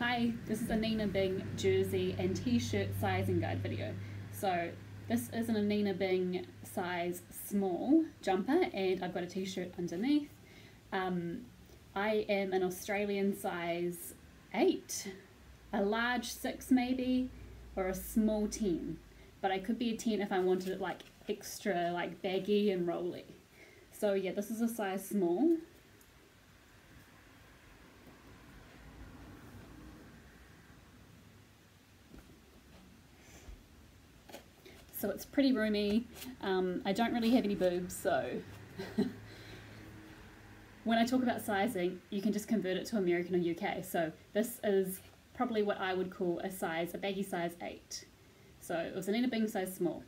Hi, this is Anine Bing jersey and t-shirt sizing guide video. So this is an Anine Bing size small jumper and I've got a t-shirt underneath. Um, I am an Australian size 8, a large 6 maybe, or a small 10. But I could be a 10 if I wanted it like extra like baggy and rolly. So yeah, this is a size small. So it's pretty roomy. Um, I don't really have any boobs, so when I talk about sizing, you can just convert it to American or UK. So this is probably what I would call a size, a baggy size 8. So it was an Anine Bing size small.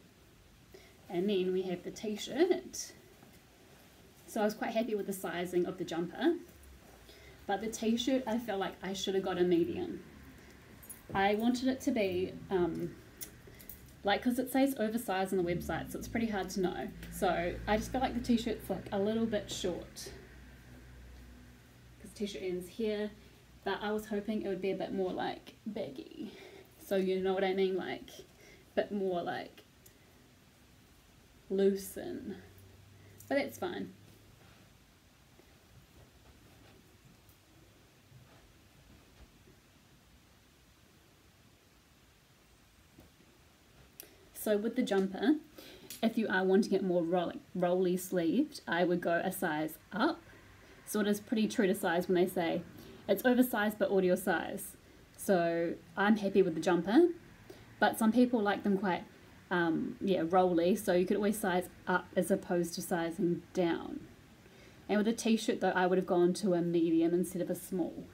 And then we have the t-shirt. So I was quite happy with the sizing of the jumper. But the t-shirt, I felt like I should have got a medium. I wanted it to be um, like because it says oversized on the website so it's pretty hard to know. So I just feel like the t-shirt's like a little bit short. Because t-shirt ends here but I was hoping it would be a bit more like baggy. So you know what I mean? Like a bit more like loosen but that's fine So with the jumper, if you are wanting it more roll rolly sleeved, I would go a size up. So it is pretty true to size when they say it's oversized but audio size. So I'm happy with the jumper, but some people like them quite um, yeah rolly. So you could always size up as opposed to sizing down. And with a t-shirt though, I would have gone to a medium instead of a small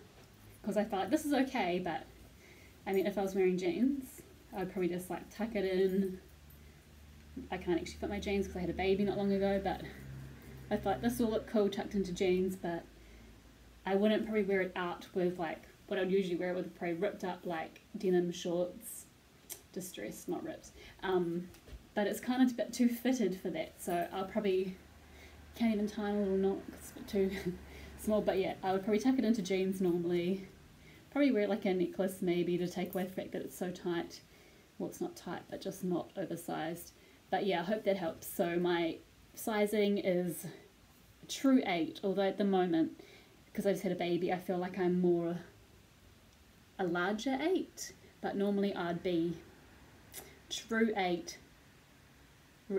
because I thought this is okay, but I mean if I was wearing jeans I'd probably just like tuck it in. I can't actually fit my jeans because I had a baby not long ago, but I thought this will look cool tucked into jeans, but I wouldn't probably wear it out with like what I'd usually wear it with probably ripped up like denim shorts, distressed, not ripped. Um, but it's kind of a bit too fitted for that, so I'll probably can't even tie a little knot it's a bit too small. But yeah, I would probably tuck it into jeans normally. Probably wear like a necklace maybe to take away the fact that it's so tight well it's not tight but just not oversized. But yeah I hope that helps. So my sizing is true 8 although at the moment because I just had a baby I feel like I'm more a larger 8 but normally I'd be true 8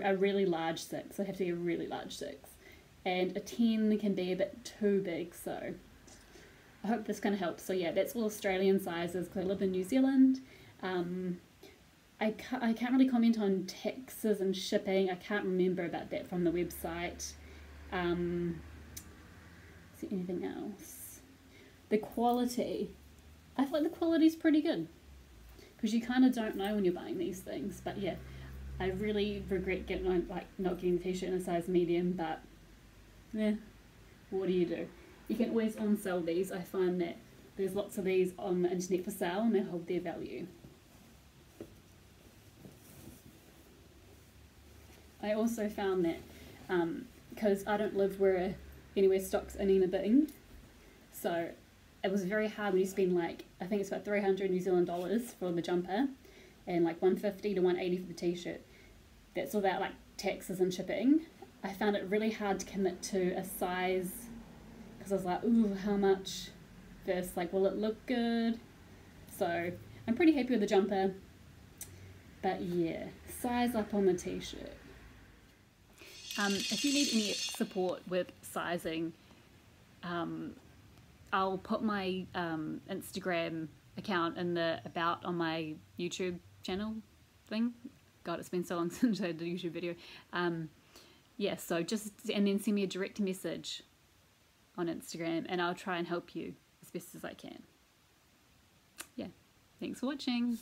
a really large 6 I'd have to be a really large 6 and a 10 can be a bit too big so I hope this kind of helps. So yeah that's all Australian sizes because I live in New Zealand. Um, I can't, I can't really comment on taxes and shipping. I can't remember about that from the website. Um, is there anything else? The quality. I feel like the quality is pretty good because you kind of don't know when you're buying these things. But yeah, I really regret getting like not getting the t-shirt in a size medium. But yeah, what do you do? You can always on sell these. I find that there's lots of these on the internet for sale and they hold their value. I also found that because um, I don't live where anywhere stocks Anine Bing, so it was very hard when you spend like I think it's about 300 New Zealand dollars for the jumper and like 150 to 180 for the t-shirt. That's without like taxes and shipping. I found it really hard to commit to a size because I was like, ooh, how much? First, like, will it look good? So I'm pretty happy with the jumper. But yeah, size up on the t-shirt. Um, if you need any support with sizing, um, I'll put my um, Instagram account in the about on my YouTube channel thing. God, it's been so long since I did a YouTube video. Um, yeah, so just and then send me a direct message on Instagram, and I'll try and help you as best as I can. Yeah, thanks for watching.